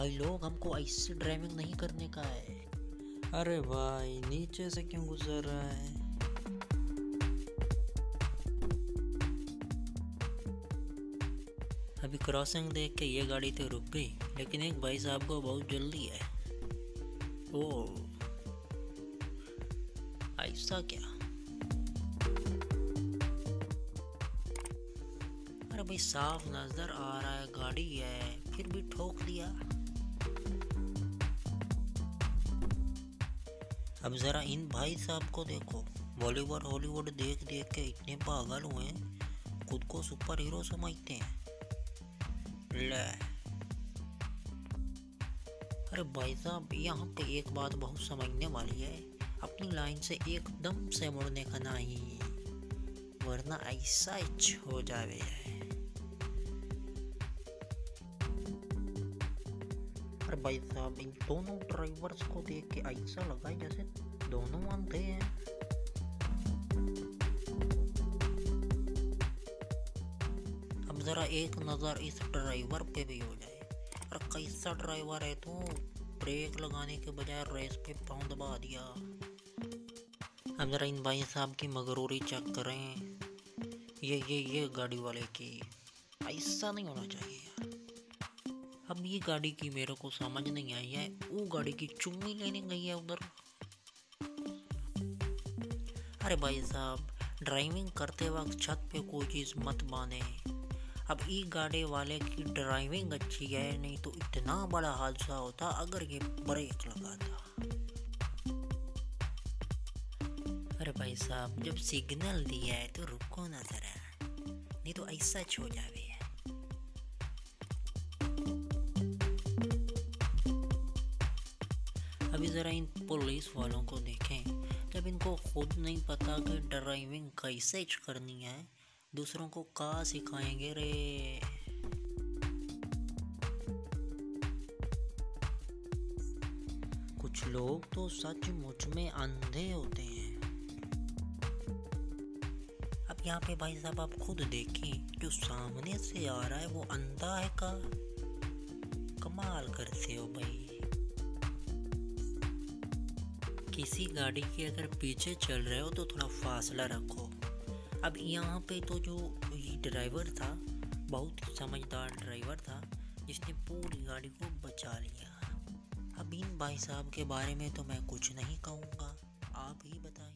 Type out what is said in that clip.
भाई लोग हमको ऐसे ड्राइविंग नहीं करने का है। अरे भाई नीचे से क्यों गुजर रहा है? अभी क्रॉसिंग देख के ये गाड़ी तो रुक गई लेकिन एक भाई साहब को बहुत जल्दी है। ओ ऐसा क्या? अरे भाई साफ़ नज़र आ रहा है गाड़ी है फिर भी ठोक दिया। अब जरा इन भाई साहब को देखो। बॉलीवुड, हॉलीवुड देख देख के इतने पागल हुए हैं। खुद को सुपर हीरो समझते हैं। ले। अरे भाई साहब, यहाँ पे एक बात बहुत समझने वाली है। अपनी लाइन से एकदम से मुड़ने का नहीं वरना ऐसा इच हो जावे। है अरे भाई साहब इन दोनों ड्राइवर्स को देख के ऐसा लगा जैसे दोनों अंधे हैं अब जरा एक नज़र इस ड्राइवर पे भी हो जाए और कैसा ड्राइवर है तू ब्रेक लगाने के बजाय रेस पे पाँव दबा दिया अब जरा इन भाई साहब की मगरूरी चेक करें ये ये ये गाड़ी वाले की ऐसा नहीं होना चाहिए यार अब ये गाड़ी की मेरे को समझ नहीं आई है। वो गाड़ी की चुम्मी लेने गई है उधर। अरे भाई साहब ड्राइविंग करते वक्त छत पे कोई चीज़ मत बांधे अब ई गाड़ी वाले की ड्राइविंग अच्छी है, नहीं तो इतना बड़ा हादसा होता अगर ये ब्रेक लगाता। अरे भाई साहब, जब सिग्नल दिया है तो रुको ना जरा नहीं तो ऐसा छो जावे। अभी ज़रा इन पुलिस वालों को देखें। जब इनको खुद नहीं पता कि ड्राइविंग कैसे करनी है, दूसरों को कहाँ सिखाएँगे रे? कुछ लोग तो सचमुच में अंधे होते हैं। अब यहाँ पे भाई साहब, आप खुद देखें जो सामने से आ रहा है वो अंधा है का? कमाल करते हो भाई। किसी गाड़ी के अगर पीछे चल रहे हो तो थोड़ा फासला रखो। अब यहाँ पे तो जो ड्राइवर था, बहुत समझदार ड्राइवर था, जिसने पूरी गाड़ी को बचा लिया। अब इन भाई साहब के बारे में तो मैं कुछ नहीं कहूँगा। आप ही बताएँ।